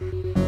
you